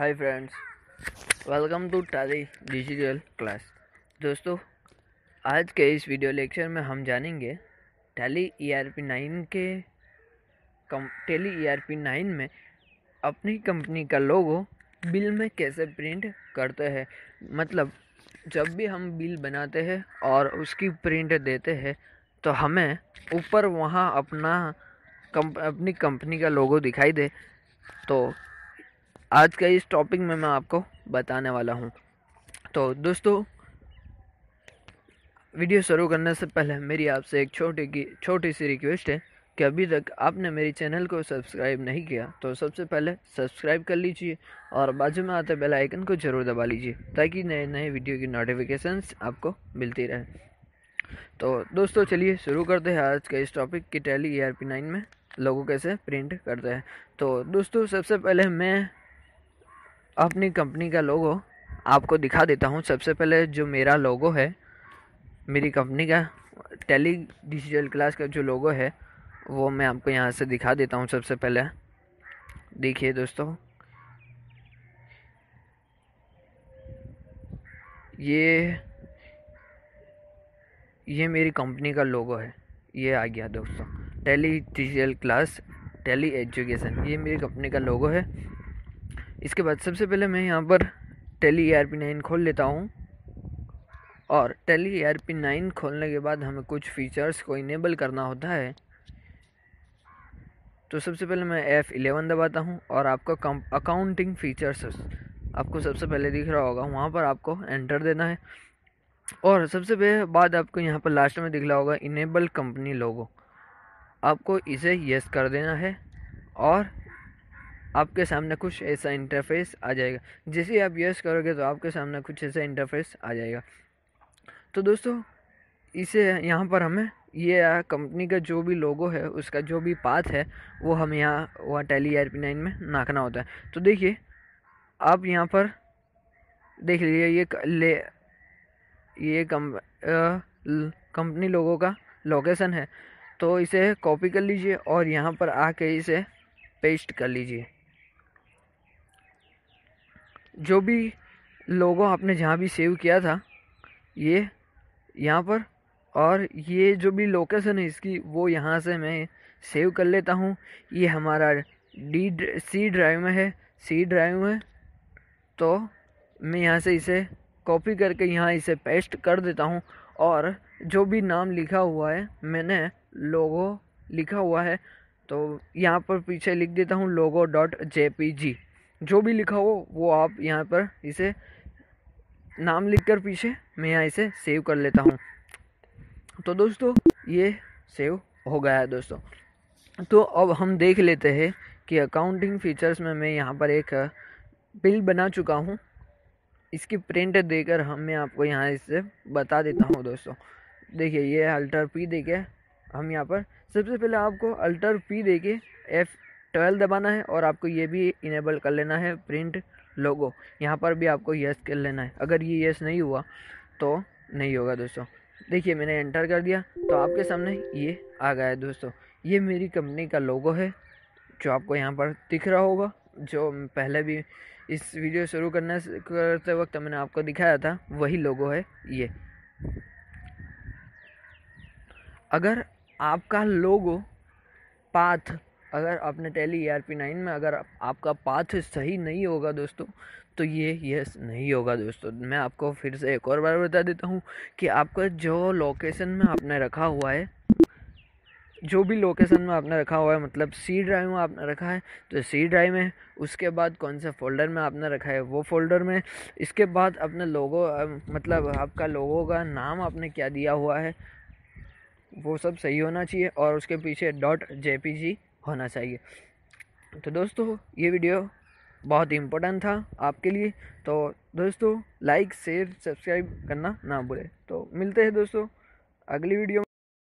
Hi friends welcome to Tally digital class दोस्तों, आज के इस वीडियो लेक्चर में हम जानेंगे Tally E R P nine के कम Tally E R P nine में अपनी कंपनी का लोगो बिल में कैसे प्रिंट करते हैं। मतलब जब भी हम बिल बनाते हैं और उसकी प्रिंट देते हैं तो हमें ऊपर वहाँ अपना कम अपनी कंपनी का लोगो दिखाई दे। तो आज का इस टॉपिक में मैं आपको बताने वाला हूँ। तो दोस्तों वीडियो शुरू करने से पहले मेरी आपसे एक छोटी की, छोटी सी रिक्वेस्ट है कि अभी तक आपने मेरी चैनल को सब्सक्राइब नहीं किया तो सबसे पहले सब्सक्राइब कर लीजिए और बाजू में आते बेल आइकन को ज़रूर दबा लीजिए, ताकि नए नए वीडियो की नोटिफिकेशंस आपको मिलती रहे। तो दोस्तों, चलिए शुरू करते हैं आज का इस टॉपिक की Tally E R P nine में, लोगों कैसे प्रिंट करते हैं। तो दोस्तों, सबसे पहले मैं अपनी कंपनी का लोगो आपको दिखा देता हूँ। सबसे पहले जो मेरा लोगो है, मेरी कंपनी का टेली डिजिटल क्लास का जो लोगो है, वो मैं आपको यहाँ से दिखा देता हूँ सबसे पहले। देखिए दोस्तों, ये ये मेरी कंपनी का लोगो है। ये आ गया दोस्तों Tally digital class Tally education ये मेरी कंपनी का लोगो है। इसके बाद सबसे पहले मैं यहाँ पर Tally E R P nine खोल लेता हूँ। और Tally E R P nine खोलने के बाद हमें कुछ फीचर्स को इनेबल करना होता है। तो सबसे पहले मैं एफ़ इलेवन दबाता हूँ और आपका कम अकाउंटिंग फीचर्स आपको सबसे पहले दिख रहा होगा, वहाँ पर आपको एंटर देना है। और सबसे पहले बाद आपको यहाँ पर लास्ट में दिख रहा होगा इनेबल कंपनी लोगो आपको इसे यस कर देना है और आपके सामने कुछ ऐसा इंटरफेस आ जाएगा। जैसे आप यस करोगे तो आपके सामने कुछ ऐसा इंटरफेस आ जाएगा। तो दोस्तों, इसे यहाँ पर हमें ये कंपनी का जो भी लोगो है, उसका जो भी पाथ है, वो हम यहाँ, वह टेली आर पी नाइन में नाखना होता है। तो देखिए, आप यहाँ पर देख लीजिए, ये ले, ये कम कंपनी लोगों का लोकेशन है। तो इसे कॉपी कर लीजिए और यहाँ पर आके इसे पेस्ट कर लीजिए। जो भी लोगो आपने जहाँ भी सेव किया था, ये यहाँ पर, और ये जो भी लोकेशन है इसकी, वो यहाँ से मैं सेव कर लेता हूँ। ये हमारा डी सी ड्राइव में है, सी ड्राइव में। तो मैं यहाँ से इसे कॉपी करके यहाँ इसे पेस्ट कर देता हूँ, और जो भी नाम लिखा हुआ है, मैंने लोगो लिखा हुआ है तो यहाँ पर पीछे लिख देता हूँ, लोगो डॉट जे पी जी जो भी लिखा हो, वो आप यहाँ पर इसे नाम लिखकर पीछे मैं यहाँ इसे सेव कर लेता हूँ। तो दोस्तों, ये सेव हो गया है दोस्तों। तो अब हम देख लेते हैं कि अकाउंटिंग फीचर्स में मैं यहाँ पर एक बिल बना चुका हूँ। इसकी प्रिंट देकर हम मैं आपको यहाँ इससे बता देता हूँ दोस्तों। देखिए, ये अल्टर पी दे के हम यहाँ पर, सबसे पहले आपको अल्टर पी दे के एफ़ ट्वेल्व दबाना है और आपको ये भी इनेबल कर लेना है प्रिंट लोगो यहाँ पर भी आपको यस कर लेना है। अगर ये यस नहीं हुआ तो नहीं होगा दोस्तों। देखिए, मैंने एंटर कर दिया तो आपके सामने ये आ गया है दोस्तों। ये मेरी कंपनी का लोगो है, जो आपको यहाँ पर दिख रहा होगा, जो पहले भी इस वीडियो शुरू करने करते वक्त मैंने आपको दिखाया था, वही लोगो है ये। अगर आपका लोगो पाथ अगर आपने टेली ई नाइन में अगर आपका पाथ सही नहीं होगा दोस्तों तो ये यस नहीं होगा दोस्तों। मैं आपको फिर से एक और बार बता देता हूँ कि आपका जो लोकेशन में आपने रखा हुआ है, जो भी लोकेशन में आपने रखा हुआ है मतलब सी ड्राइव में आपने रखा है तो सी ड्राइव में, उसके बाद कौन से फोल्डर में आपने रखा है, वो फोल्डर में, इसके बाद अपने लोगो मतलब आपका लोगों का नाम आपने क्या दिया हुआ है, वो सब सही होना चाहिए, और उसके पीछे डॉट जेपीजी होना चाहिए। तो दोस्तों, ये वीडियो बहुत ही इम्पोर्टेंट था आपके लिए। तो दोस्तों लाइक शेयर सब्सक्राइब करना ना भूलें। तो मिलते हैं दोस्तों, अगली वीडियो